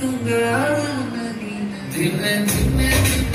Dil mein dil mein dil